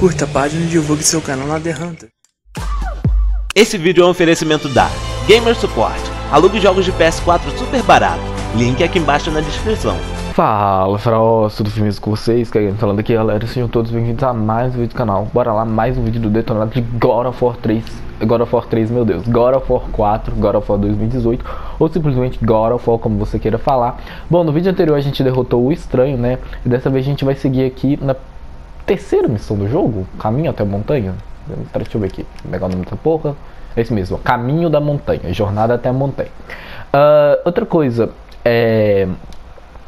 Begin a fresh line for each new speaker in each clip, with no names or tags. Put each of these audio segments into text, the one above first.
Curta a página e divulgue seu canal na The Hunter.
Esse vídeo é um oferecimento da Gamer Support. Alugue jogos de PS4 super barato. Link aqui embaixo na descrição.
Fala, Faraós, tudo firme com vocês? Que falando aqui, galera. Sejam todos bem-vindos a mais um vídeo do canal. Bora lá, mais um vídeo do detonado de God of War 3. God of War 3, meu Deus. God of War 4, God of War 2018. Ou simplesmente God of War, como você queira falar. Bom, no vídeo anterior a gente derrotou o estranho, né? E dessa vez a gente vai seguir aqui na terceira missão do jogo, Caminho até a Montanha. Deixa eu ver aqui, pegar o nome dessa porra. É esse mesmo, Caminho da Montanha, Jornada até a Montanha. Uh, outra coisa, é...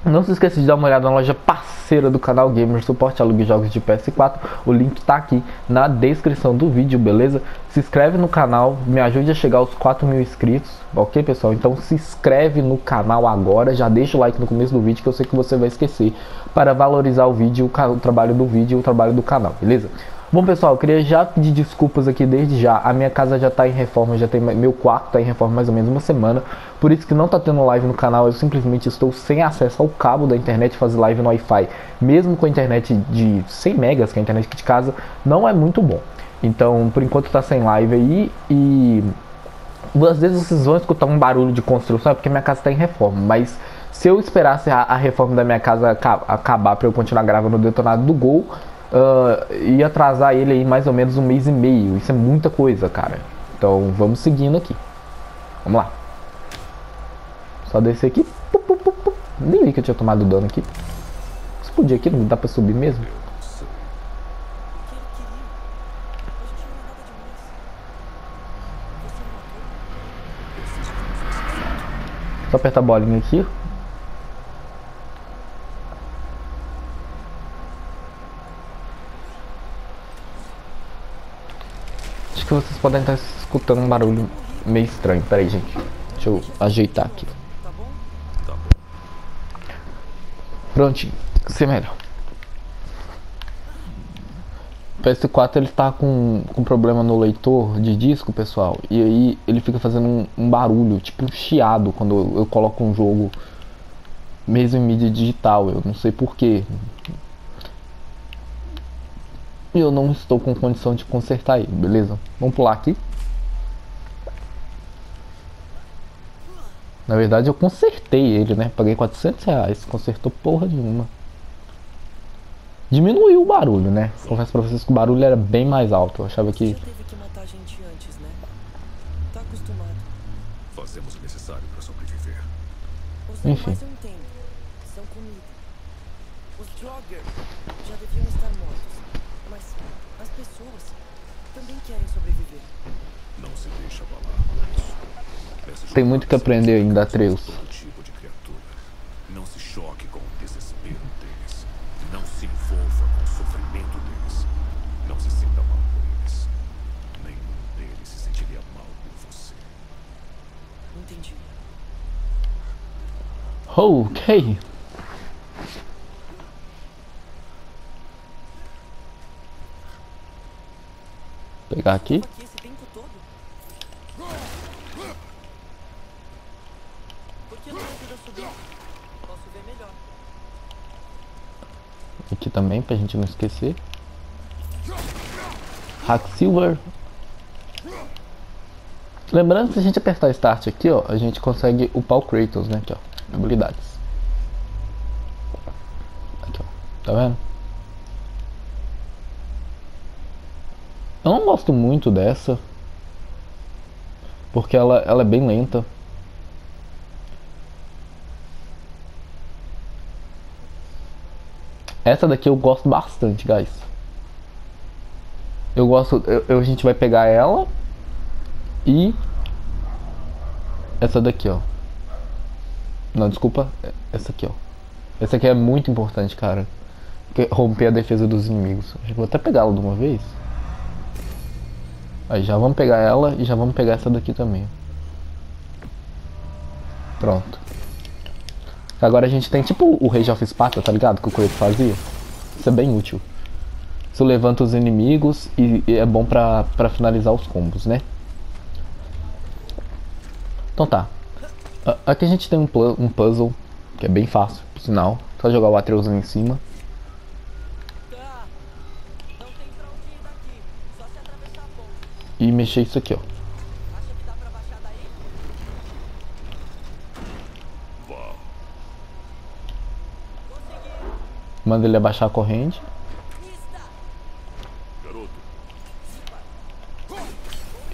Não se esqueça de dar uma olhada na loja parceira do canal Gamer Suporte Alugue Jogos de PS4. O link tá aqui na descrição do vídeo, beleza? Se inscreve no canal, me ajude a chegar aos 4 mil inscritos, ok pessoal? Então se inscreve no canal agora, já deixa o like no começo do vídeo que eu sei que você vai esquecer para valorizar o vídeo, o, o trabalho do vídeo e o trabalho do canal, beleza? Bom pessoal, eu queria já pedir desculpas aqui desde já. A minha casa já está em reforma, já tem meu quarto está em reforma mais ou menos uma semana. Por isso que não está tendo live no canal, eu simplesmente estou sem acesso ao cabo da internet fazer live no Wi-Fi. Mesmo com a internet de 100 megas, que é a internet aqui de casa, não é muito bom. Então, por enquanto está sem live aí e às vezes vocês vão escutar um barulho de construção, é porque minha casa está em reforma, mas se eu esperasse a, a reforma da minha casa acabar para eu continuar gravando o detonado do Gol, uh, ia atrasar ele aí mais ou menos um mês e meio. Isso é muita coisa, cara. Então vamos seguindo aqui. Vamos lá. Só descer aqui. Nem vi que eu tinha tomado dano aqui. Explodir aqui, não dá pra subir mesmo. Só apertar a bolinha aqui. Que vocês podem estar escutando um barulho meio estranho. Pera aí, gente. Deixa eu ajeitar aqui. Prontinho. Ser melhor. O PS4 ele tá com, com problema no leitor de disco, pessoal. E aí ele fica fazendo um, um barulho, tipo um chiado quando eu, eu coloco um jogo mesmo em mídia digital. Eu não sei porquê. E eu não estou com condição de consertar ele, beleza? Vamos pular aqui. Na verdade eu consertei ele, né? Paguei 400 reais, consertou porra nenhuma. Diminuiu o barulho, né? Confesso pra vocês que o barulho era bem mais alto. Eu achava que... Enfim. Os Draugr já deviam estar mortos. Mas as pessoas também querem sobreviver. Não se deixa abalar por isso. Tem muito que aprender ainda, Atreus. Tipo de criatura. Não se choque com o desespero deles. Não se envolva com o sofrimento deles. Não se sinta mal por eles. Nenhum deles se sentiria mal por você. Entendi. Ok. pegar aqui. Também, pra gente não esquecer. Hack Silver. Lembrando que se a gente apertar Start aqui, ó, a gente consegue upar o Kratos, né? Aqui, ó, habilidades. Aqui, ó, tá vendo? Eu não gosto muito dessa. Porque ela, ela é bem lenta. Essa daqui eu gosto bastante, guys. Eu gosto. Eu, eu, a gente vai pegar ela. E. Essa daqui, ó. Não, desculpa. Essa aqui, ó. Essa aqui é muito importante, cara. Romper a defesa dos inimigos. vou até pegá-la de uma vez. Aí já vamos pegar ela e já vamos pegar essa daqui também. Pronto. Agora a gente tem tipo o Rage of Sparta, tá ligado? Que o Kratos fazia. Isso é bem útil. Isso levanta os inimigos e, e é bom pra, pra finalizar os combos, né? Então tá. Aqui a gente tem um, um puzzle, que é bem fácil, por sinal. Só jogar o Atreus em cima. E mexer isso aqui, ó. Manda ele abaixar a corrente.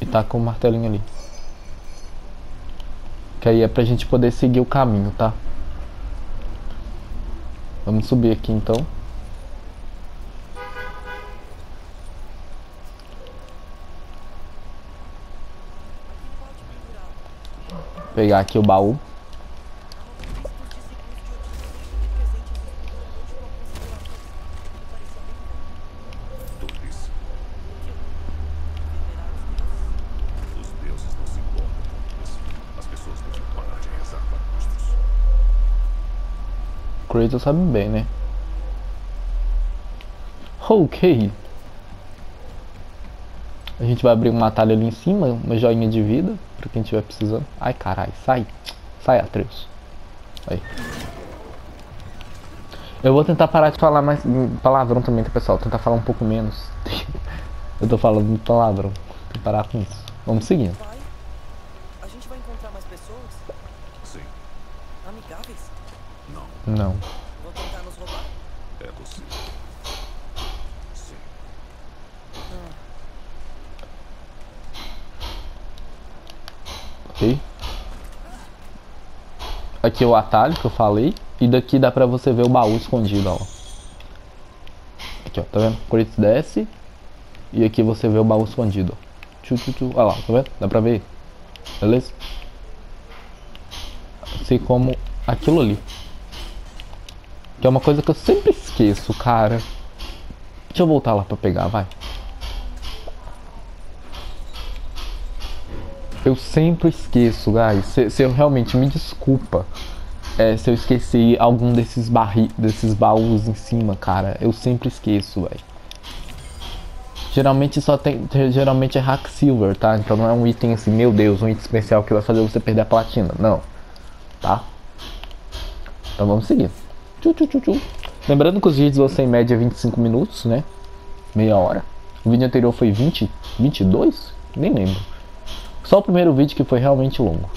E tá com o martelinho ali. Que aí é pra gente poder seguir o caminho, tá? Vamos subir aqui então. Pegar aqui o baú. Kratos sabe bem, né? Ok. A gente vai abrir um atalho ali em cima, uma joinha de vida, pra quem estiver precisando. Ai, caralho, sai. Sai, Atreus. Aí. Eu vou tentar parar de falar mais palavrão também, tá, pessoal? Tentar falar um pouco menos. Eu tô falando muito palavrão. Tem que parar com isso. Vamos seguindo.
A gente vai encontrar mais pessoas
Sim,
amigáveis?
não,
Não.
Vão tentar nos roubar?
é possível. Sim,
Ok? Aqui é o atalho que eu falei. E daqui dá pra você ver o baú escondido, ó. Aqui, ó. Tá vendo? Kratos desce. E aqui você vê o baú escondido. Tchu, tchu, tchu. Olha lá, tá vendo? Dá pra ver? Beleza? Assim como aquilo ali. Que é uma coisa que eu sempre esqueço, cara. Deixa eu voltar lá pra pegar, vai. Eu sempre esqueço, guys. Se, se eu realmente me desculpa é, se eu esqueci algum desses barri desses baús em cima, cara. Eu sempre esqueço, velho. Geralmente só tem. Geralmente é hack silver, tá? Então não é um item assim, meu Deus, um item especial que vai fazer você perder a platina. Não. Tá? Então vamos seguir. Tchu, tchu, tchu, tchu. Lembrando que os vídeos vão ser em média 25 minutos, né? Meia hora. O vídeo anterior foi 20, 22? Nem lembro. Só o primeiro vídeo que foi realmente longo.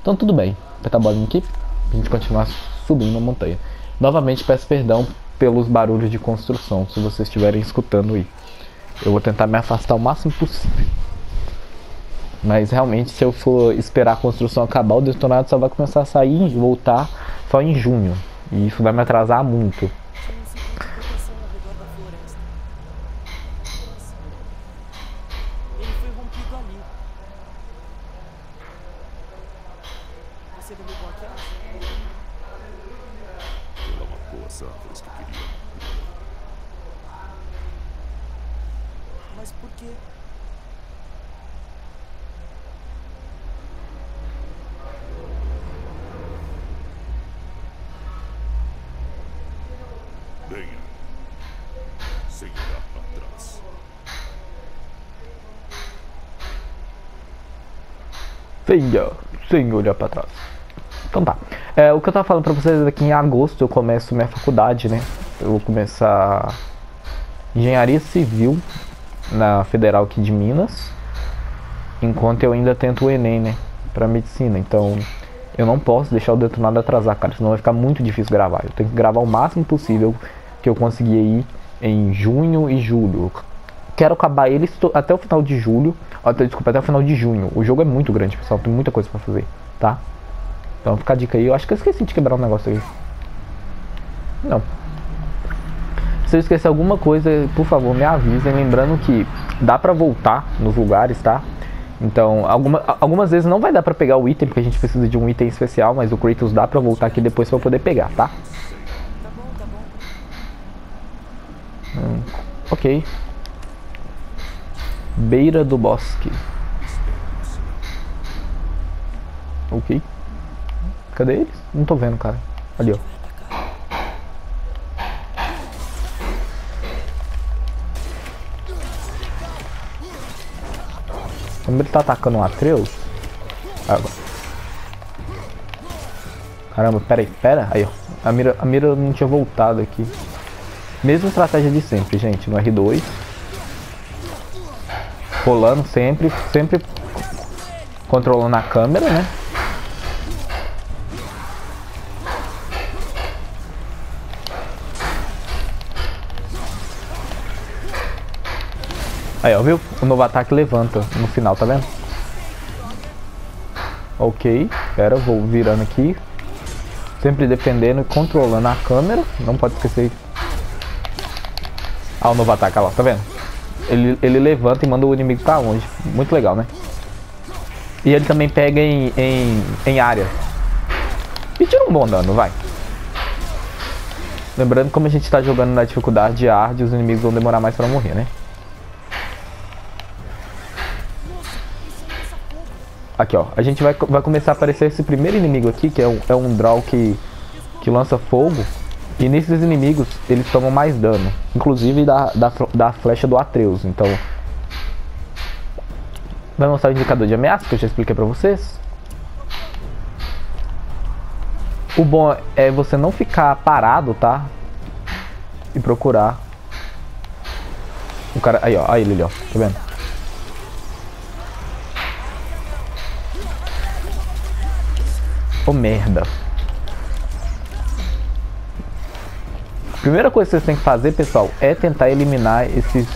Então tudo bem. Apertar bolinha aqui. A gente continuar subindo a montanha. Novamente peço perdão pelos barulhos de construção, se vocês estiverem escutando aí. Eu vou tentar me afastar o máximo possível. Mas realmente, se eu for esperar a construção acabar, o detonado só vai começar a sair e voltar só em junho. E isso vai me atrasar muito.
Tinha um círculo de proteção ao redor da floresta. Nossa. Ele foi rompido ali. Você derrubou aquelas?
ela matou as árvores que queria.
Mas por quê?
Venha, sem olhar para trás.
Venha, sem olhar pra trás. Então tá. É, o que eu tava falando pra vocês é que em agosto eu começo minha faculdade, né? Eu vou começar engenharia civil na Federal aqui de Minas. Enquanto eu ainda tento o Enem, né? Pra medicina. Então eu não posso deixar o detonado atrasar, cara. Senão vai ficar muito difícil gravar. Eu tenho que gravar o máximo possível que eu conseguir aí em junho e julho. Quero acabar ele até o final de julho. ó, Desculpa, até o final de junho. O jogo é muito grande, pessoal. Tem muita coisa pra fazer, tá? Então fica a dica aí. Eu acho que eu esqueci de quebrar um negócio aí. Não. Se eu esquecer alguma coisa, por favor, me avisem. Lembrando que dá pra voltar nos lugares, tá? Então, alguma, algumas vezes não vai dar pra pegar o item, porque a gente precisa de um item especial, mas o Kratos dá pra voltar aqui depois pra poder pegar, tá?
Tá bom, tá bom.
Ok. Beira do bosque. Ok. Cadê eles? Não tô vendo, cara. Ali, ó. Como ele tá atacando o Atreus? Ah, Agora. Caramba, pera aí, pera. Aí, ó. A mira, a mira não tinha voltado aqui. Mesma estratégia de sempre, gente. No R2. rolando sempre, sempre controlando a câmera, né? Aí, ó, viu? O novo ataque levanta no final, tá vendo? Ok, pera, vou virando aqui. Sempre defendendo e controlando a câmera. Não pode esquecer. Ah, o novo ataque, lá, tá vendo? Ele, ele levanta e manda o inimigo pra longe. Muito legal, né? E ele também pega em, em, em área. E tira um bom dano, vai. Lembrando como a gente tá jogando na dificuldade de hard, os inimigos vão demorar mais pra morrer, né? Aqui, ó. A gente vai, vai começar a aparecer esse primeiro inimigo aqui, que é um, é um draw que, que lança fogo. E nesses inimigos, eles tomam mais dano. Inclusive da, da, da flecha do Atreus. Então... Vai mostrar o indicador de ameaça, que eu já expliquei pra vocês. O bom é você não ficar parado, tá? E procurar. O cara... Aí, ó. Aí ele ó. Tá vendo? Ô oh, merda. Primeira coisa que vocês têm que fazer, pessoal, é tentar eliminar esses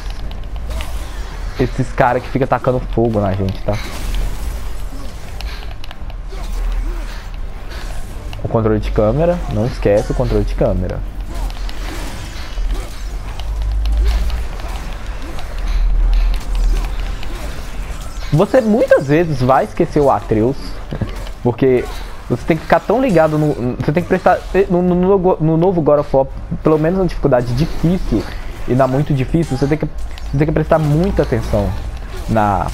esses caras que ficam tacando fogo na gente, tá? O controle de câmera, não esquece o controle de câmera. Você muitas vezes vai esquecer o Atreus, porque você tem que ficar tão ligado no. Você tem que prestar. No, no, no novo God of War, pelo menos na dificuldade difícil e na muito difícil, você tem que, você tem que prestar muita atenção na,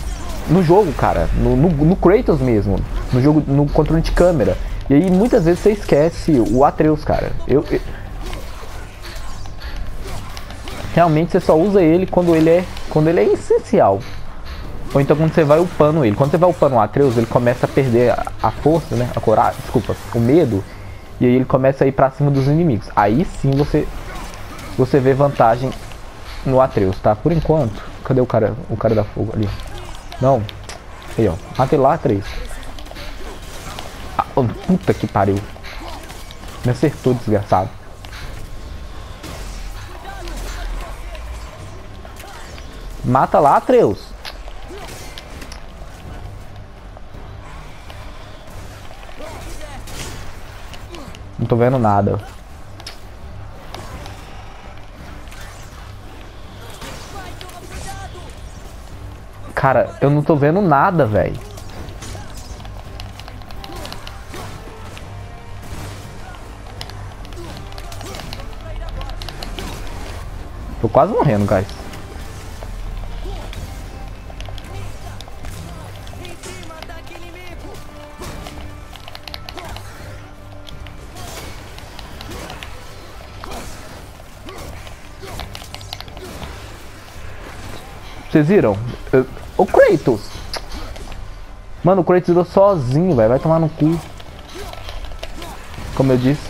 no jogo, cara. No, no, no Kratos mesmo. No jogo, no controle de câmera. E aí muitas vezes você esquece o Atreus, cara. Eu, eu, realmente você só usa ele quando ele é quando ele é essencial. Ou então quando você vai upando ele. Quando você vai upando o Atreus, ele começa a perder a, a força, né? A coragem, desculpa, o medo. E aí ele começa a ir pra cima dos inimigos. Aí sim você você vê vantagem no Atreus, tá? Por enquanto. Cadê o cara, o cara da fogo ali? Não. Aí, ó. Matei lá, Atreus. Ah, puta que pariu. Me acertou, desgraçado. Mata lá, Atreus. Não tô vendo nada. Cara, eu não tô vendo nada, velho. Tô quase morrendo, guys. Vocês viram? O Kratos! Mano, o Kratos virou sozinho, velho. Vai tomar no cu. Como eu disse.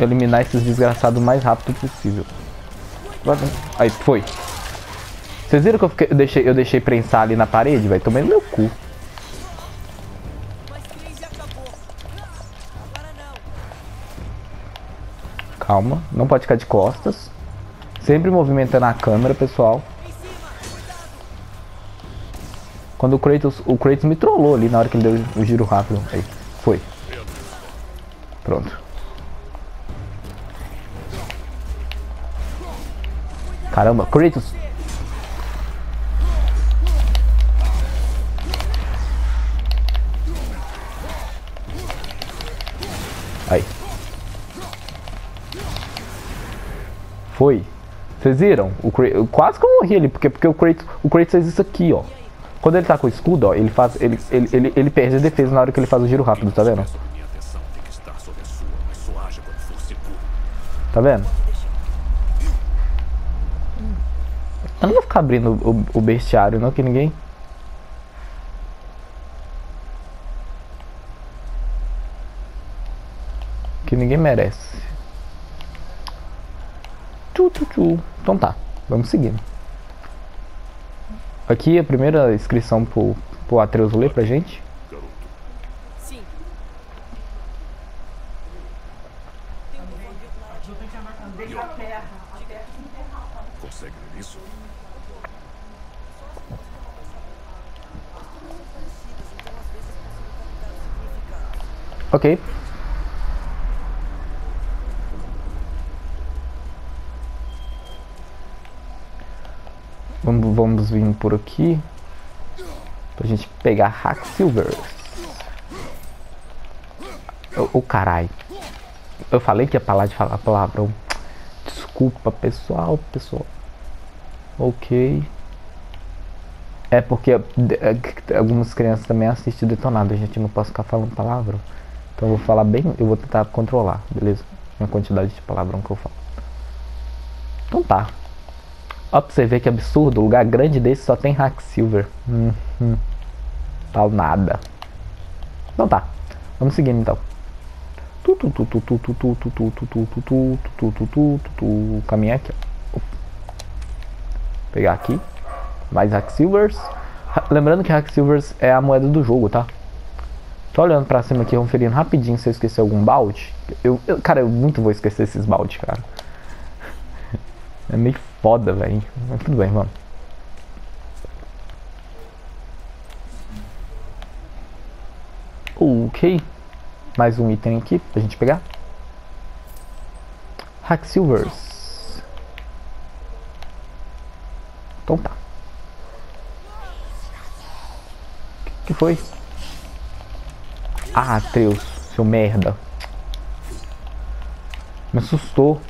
Eliminar esses desgraçados o mais rápido possível. Aí, foi. Vocês viram que eu, fiquei, eu, deixei, eu deixei prensar ali na parede, velho? Tomei no meu cu. Calma, não pode ficar de costas. Sempre movimentando a câmera, pessoal. Quando o Kratos, o Kratos me trollou ali na hora que ele deu o giro rápido. Aí, foi. Pronto. Caramba, Kratos. Aí. Foi. Vocês viram? O Kratos, quase que eu morri ali, porque, porque o, Kratos, o Kratos fez isso aqui, ó. Quando ele tá com o escudo, ó, ele faz. Ele, ele, ele, ele perde a defesa na hora que ele faz o giro rápido, tá vendo? Tá vendo? Eu não vou ficar abrindo o, o bestiário, não, que ninguém. Que ninguém merece. Tchu, tchu, tchu. Então tá, vamos seguindo. Aqui a primeira inscrição pro, pro Atreus ler pra gente.
Garoto,
Sim. Tem um bom verdade.
consegue ler isso?
Parecidas, então às vezes consigo captar o significado.
Ok. Vamos, vir por aqui. Pra gente pegar Hack Silver. O oh, caralho. Eu falei que ia parar de falar palavrão. Desculpa, pessoal, pessoal. Ok. É porque é, algumas crianças também assistem detonado, a gente não pode ficar falando palavrão. Então eu vou falar bem, eu vou tentar controlar, beleza? A quantidade de palavrão que eu falo. Então tá. Ó pra você ver que absurdo, o lugar grande desse só tem hack silver. Tal nada. Então tá. Vamos seguindo então. tu tu tu tu tu tu tu tu tu tu tu tu tu tu Caminhar aqui. Ó. Pegar aqui. Mais hack silvers. Lembrando que hack silvers é a moeda do jogo, tá? tô olhando pra cima aqui, conferindo rapidinho se eu esquecer algum balde. Eu, eu, cara, eu muito vou esquecer esses baldes, cara. É meio foda, velho. Mas tudo bem, vamos. Ok. Mais um item aqui pra gente pegar. Hack Silvers. Então tá. O que, que foi? Ah, Atreus, seu merda. Me assustou.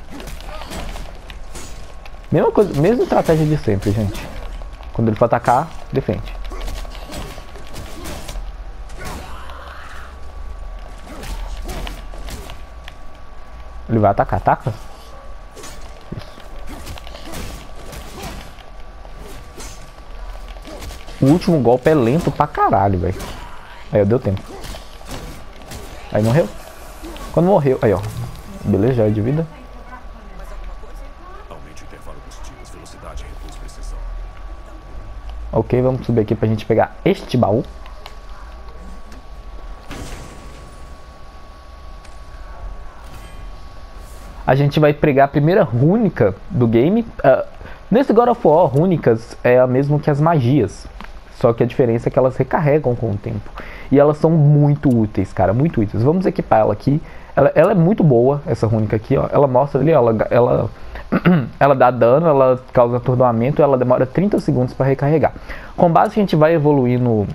Mesma coisa, mesma estratégia de sempre, gente. Quando ele for atacar, defende. Ele vai atacar, ataca? Isso. O último golpe é lento pra caralho, velho. Aí, deu tempo. Aí morreu. Quando morreu, aí ó. Beleza, já é de vida. Ok, vamos subir aqui pra gente pegar este baú. A gente vai pegar a primeira rúnica do game. Uh, nesse God of War, rúnicas é a mesma que as magias. Só que a diferença é que elas recarregam com o tempo. E elas são muito úteis, cara, muito úteis. Vamos equipar ela aqui. Ela, ela é muito boa, essa rúnica aqui, ó. Ela mostra ali, ó, ela, ela, ela dá dano, ela causa atordoamento, ela demora 30 segundos para recarregar. Com base, a gente vai evoluir no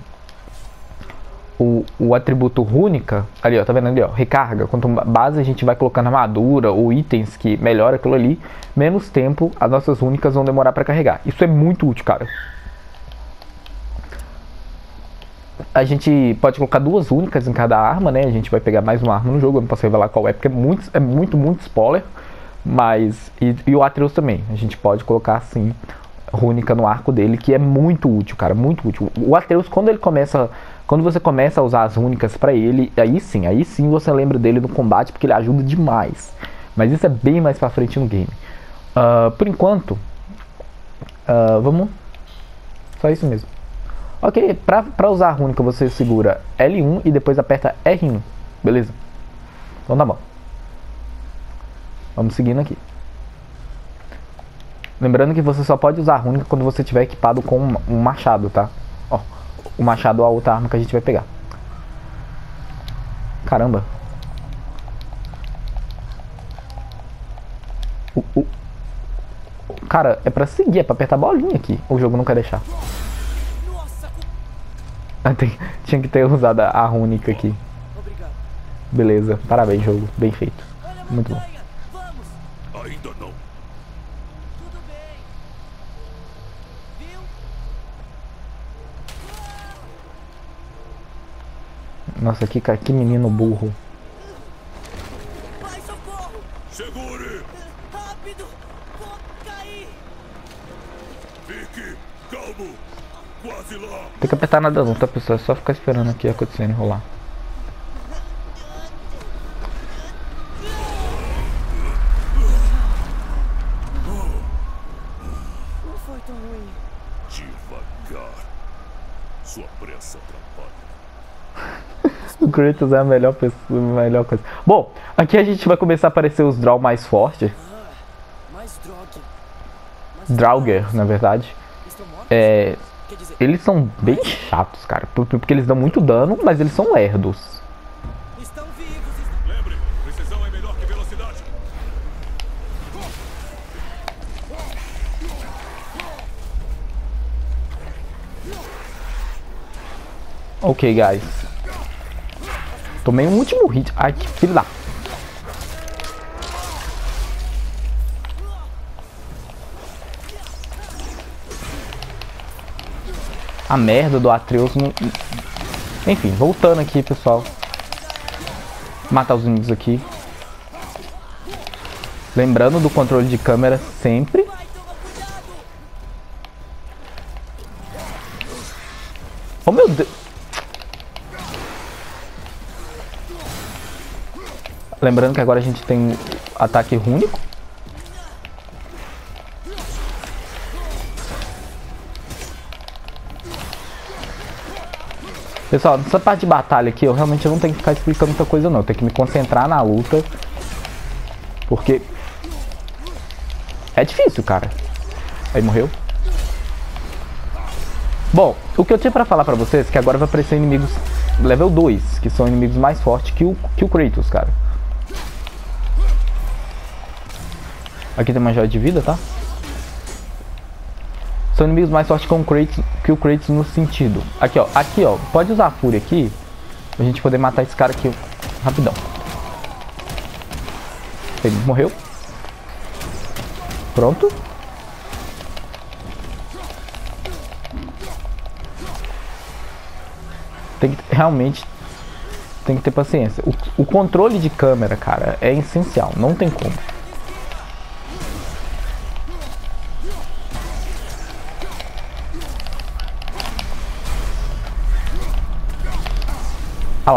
o, o atributo rúnica, ali ó, tá vendo ali ó, recarga, quanto base a gente vai colocando armadura ou itens que melhora aquilo ali, menos tempo as nossas rúnicas vão demorar para carregar. Isso é muito útil, cara. A gente pode colocar duas únicas em cada arma, né? A gente vai pegar mais uma arma no jogo, eu não posso revelar qual é, porque é muito, é muito, muito spoiler. Mas, e, e o Atreus também, a gente pode colocar assim, rúnica no arco dele, que é muito útil, cara, muito útil. O Atreus, quando ele começa, quando você começa a usar as rúnicas para ele, aí sim, aí sim você lembra dele no combate, porque ele ajuda demais. Mas isso é bem mais pra frente no game. Uh, por enquanto, uh, vamos, só isso mesmo. Ok, pra, pra usar a rúnica você segura L1 e depois aperta R1, beleza? Então tá bom. Vamos seguindo aqui. Lembrando que você só pode usar a rúnica quando você tiver equipado com um machado, tá? Ó, o machado é a outra arma que a gente vai pegar. Caramba. O, cara, é pra seguir, é pra apertar a bolinha aqui. O jogo não quer deixar. Ah, tem- tinha que ter usado a rúnica aqui. Beleza, parabéns, jogo. Bem feito. Muito bom. Nossa, que, que menino burro.
Vai, socorro!
Segure!
Rápido! Vou cair!
Fique calmo! Quase lá!
Tem que apertar nada não, tá pessoal? É só ficar esperando aqui acontecendo rolar.
Não foi tão ruim.
Devagar. Sua pressa atrapalha.
O Kratos é a melhor, pessoa, a melhor coisa. Bom, aqui a gente vai começar a aparecer os draw mais fortes.
Mas
Draugr, na verdade. É, eles são bem chatos, cara. por- Porque eles dão muito dano, mas eles são lerdos.
estão vivos.
Tomei um último hit. Ai, que filho da... A merda do Atreus não... Enfim, voltando aqui, pessoal. Matar os inimigos aqui. Lembrando do controle de câmera sempre. Oh, meu Deus. Lembrando que agora a gente tem ataque rúnico. Pessoal, nessa parte de batalha aqui, eu realmente não tenho que ficar explicando muita coisa não. Eu tenho que me concentrar na luta. Porque... É difícil, cara. Aí morreu. Bom, o que eu tinha pra falar pra vocês é que agora vai aparecer inimigos level 2, que são inimigos mais fortes que o, que o Kratos, cara. Aqui tem uma joia de vida, tá? São inimigos mais fortes o Kratos, que o Kratos no sentido. Aqui, ó. Aqui, ó. Pode usar a fúria aqui. Pra gente poder matar esse cara aqui rapidão. Ele morreu. Pronto. Tem que realmente tem que ter paciência. O, o controle de câmera, cara, é essencial. Não tem como.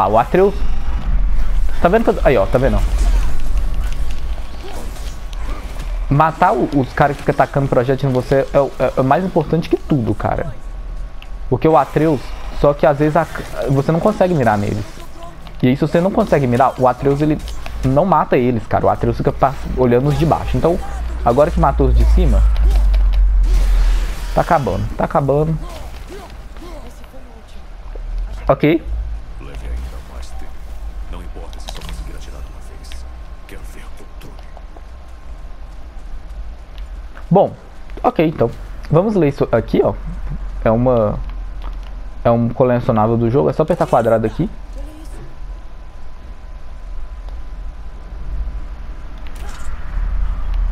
Lá, o Atreus. Tá vendo. Aí, ó, tá vendo? Matar o- os caras que ficam atacando projétil em você é, é- é mais importante que tudo, cara. Porque o Atreus, só que às vezes a- você não consegue mirar neles. E aí se você não consegue mirar, o Atreus ele não mata eles, cara. O Atreus fica olhando os de baixo. Então, agora que matou os de cima, tá acabando, tá acabando. Ok? Bom, ok, então. Vamos ler isso aqui, ó. É uma. É um colecionável do jogo. É só apertar quadrado aqui.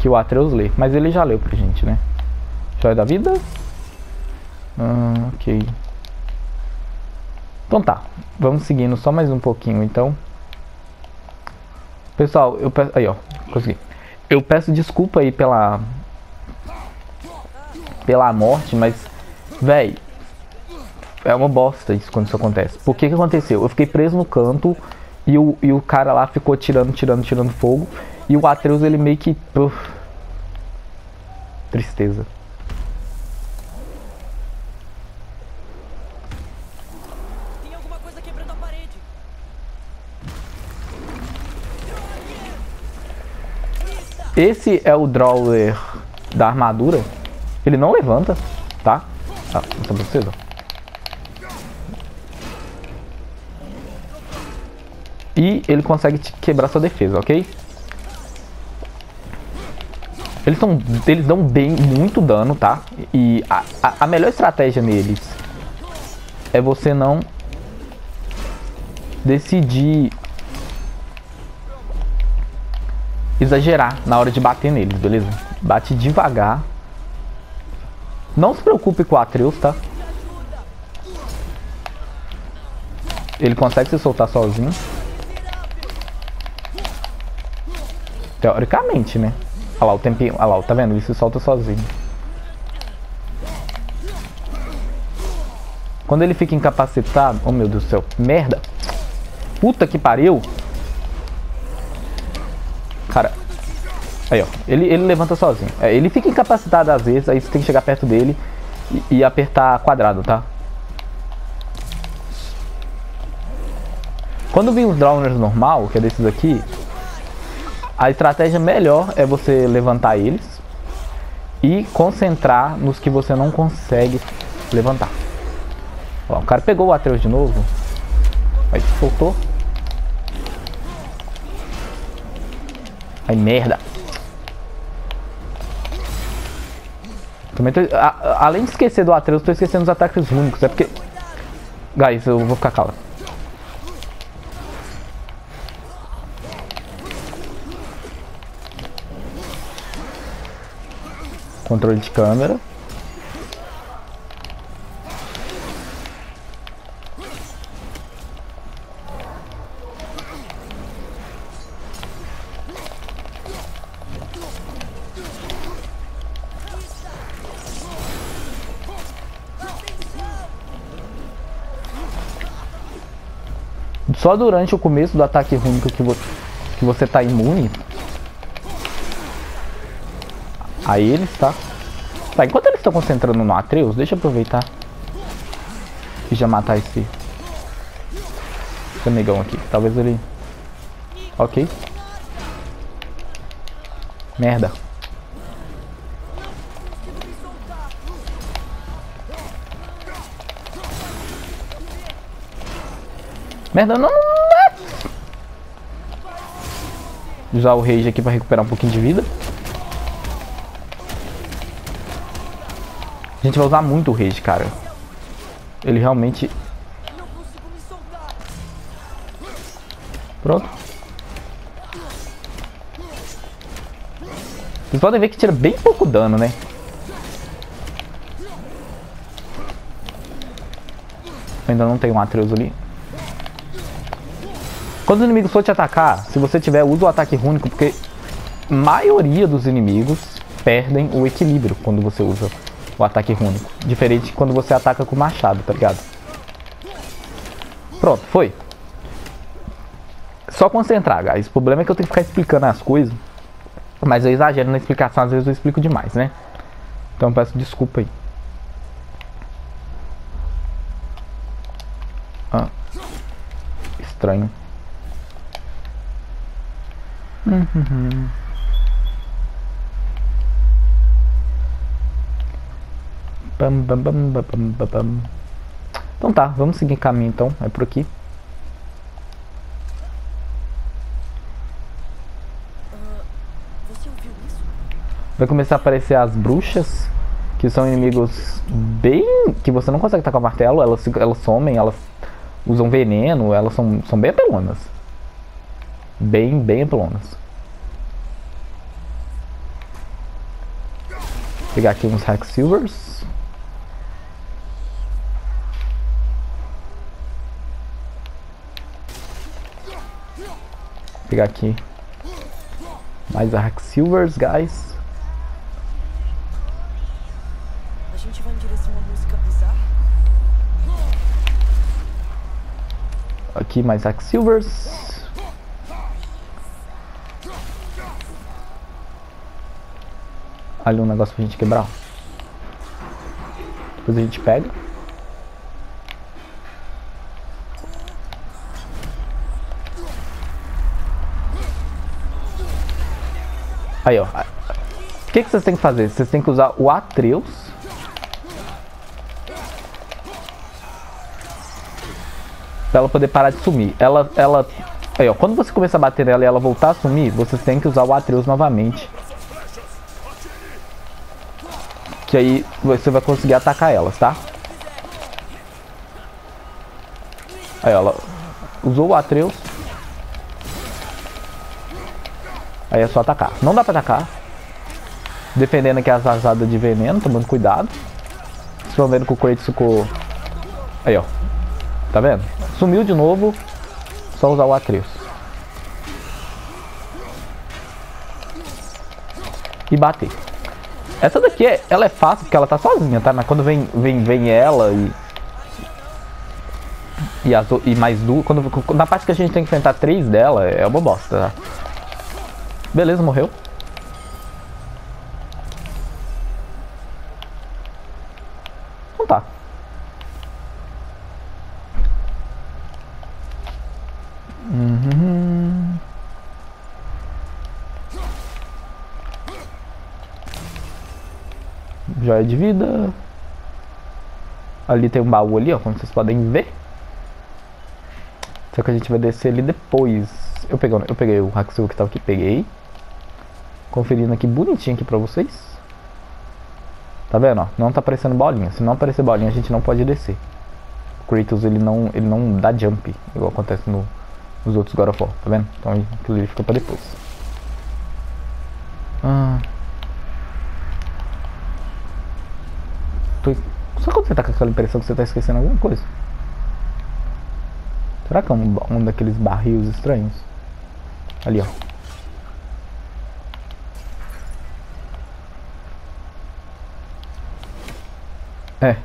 Que o Atreus lê. Mas ele já leu pra gente, né? Joia da vida? Ah, ok. Então tá. Vamos seguindo só mais um pouquinho, então. Pessoal, eu peço. Aí, ó. Consegui. Eu peço desculpa aí pela pela morte, mas, véi, é uma bosta isso quando isso acontece. Por que que aconteceu? Eu fiquei preso no canto e o, e o cara lá ficou tirando, tirando, tirando fogo. E o Atreus, ele meio que. uf, tristeza.
Tem alguma coisa quebrando a parede.
Esse é o drawer da armadura. Ele não levanta, tá? Ah, ó. E ele consegue quebrar sua defesa, ok? Eles, são, eles dão bem, muito dano, tá? E a, a, a melhor estratégia neles é você não decidir exagerar na hora de bater neles, beleza? Bate devagar. Não se preocupe com o Atreus, tá? Ele consegue se soltar sozinho. Teoricamente, né? Olha lá o tempinho. Olha lá, tá vendo? Ele se solta sozinho. Quando ele fica incapacitado. Oh meu Deus do céu. Merda. Puta que pariu. Cara. Aí, ó. Ele, ele levanta sozinho. É, ele fica incapacitado às vezes. Aí você tem que chegar perto dele e, e apertar quadrado, tá? Quando vir os drowners normal, que é desses aqui, a estratégia melhor é você levantar eles e concentrar nos que você não consegue levantar. Ó, o cara pegou o Atreus de novo. Aí soltou. Ai, merda. Também tô, a, além de esquecer do Atreus, tô esquecendo os ataques únicos. É porque... Guys, eu vou ficar calmo. Controle de câmera. Só durante o começo do ataque único que, vo que você tá imune a eles, tá? Tá, enquanto eles estão concentrando no Atreus, deixa eu aproveitar e já matar esse, esse amigão aqui. Talvez ele... Ok. Merda. Merda, não, não, não. Usar o rage aqui pra recuperar um pouquinho de vida. A gente vai usar muito o rage, cara. Ele realmente... Pronto. Vocês podem ver que tira bem pouco dano, né? Ainda não tem um Atreus ali. Quando o inimigo for te atacar, se você tiver, usa o ataque único, porque maioria dos inimigos perdem o equilíbrio quando você usa o ataque único. Diferente de quando você ataca com machado, tá ligado? Pronto, foi. Só concentrar, guys. O problema é que eu tenho que ficar explicando as coisas. Mas eu exagero na explicação, às vezes eu explico demais, né? Então peço desculpa aí. Ah, estranho. Bam, bam, bam, bam, bam, bam. Então tá, vamos seguir caminho então, é por aqui. Vai começar a aparecer as bruxas, que são inimigos bem... que você não consegue tacar o martelo, elas, elas somem, elas usam veneno, elas são, são bem apelonas. Bem, bem apelonas. Vou pegar aqui uns Hack Silvers. pegar aqui mais Hack Silvers, guys.
A gente vai em direção a uma música bizarra?
Aqui mais Hack Silvers. Ali um negócio pra gente quebrar. Depois a gente pega. Aí, ó. O que, que vocês têm que fazer? Vocês têm que usar o Atreus. Pra ela poder parar de sumir. Ela, ela... Aí, ó. Quando você começa a bater nela e ela voltar a sumir, vocês têm que usar o Atreus novamente. Que aí você vai conseguir atacar elas, tá? Aí. Ela usou o Atreus. Aí é só atacar. Não dá pra atacar. Defendendo aqui as vazadas de veneno, tomando cuidado. Vocês estão vendo que o Kratos ficou... Aí, ó. Tá vendo? Sumiu de novo. Só usar o Atreus. E bater. Essa daqui, é, ela é fácil porque ela tá sozinha, tá? Mas quando vem, vem, vem ela e... E, as, e mais duas... Quando, na parte que a gente tem que enfrentar três dela, é uma bosta, tá? Beleza, morreu. tá. Joia de vida. Ali tem um baú ali, ó, como vocês podem ver. Só que a gente vai descer ali depois. Eu peguei, eu peguei o Haxu que tava aqui, peguei. Conferindo aqui bonitinho aqui pra vocês. Tá vendo, ó? Não tá aparecendo bolinha. Se não aparecer bolinha, a gente não pode descer. O Kratos, ele não, ele não dá jump, igual acontece no, nos outros God of War, tá vendo? Então aquilo ali fica pra depois. Ah. Tô... Só quando você tá com aquela impressão que você tá esquecendo alguma coisa. Será que é um, um daqueles barris estranhos? Ali, ó. É.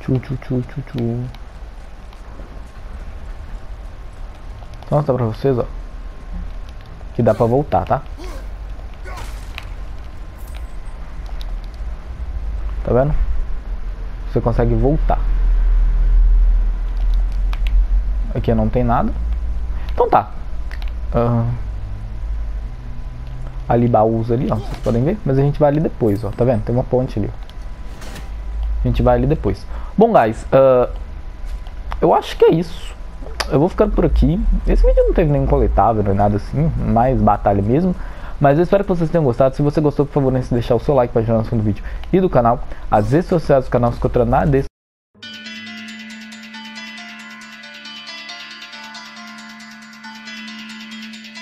tchu, tchu, tchu, tchu, tchu. Mostrar pra vocês, ó. Que dá pra voltar, tá? Tá vendo? Você consegue voltar. Aqui não tem nada. Então tá. Uh, ali baús ali, ó. Vocês podem ver. Mas a gente vai ali depois, ó. Tá vendo? Tem uma ponte ali. A gente vai ali depois. Bom, guys. Uh, eu acho que é isso. Eu vou ficando por aqui. Esse vídeo não teve nenhum coletável, nem nada assim. Mais batalha mesmo. Mas eu espero que vocês tenham gostado. Se você gostou, por favor, não se deixar o seu like para ajudar no vídeo e do canal. As redes sociais do canal se encontram na descrição.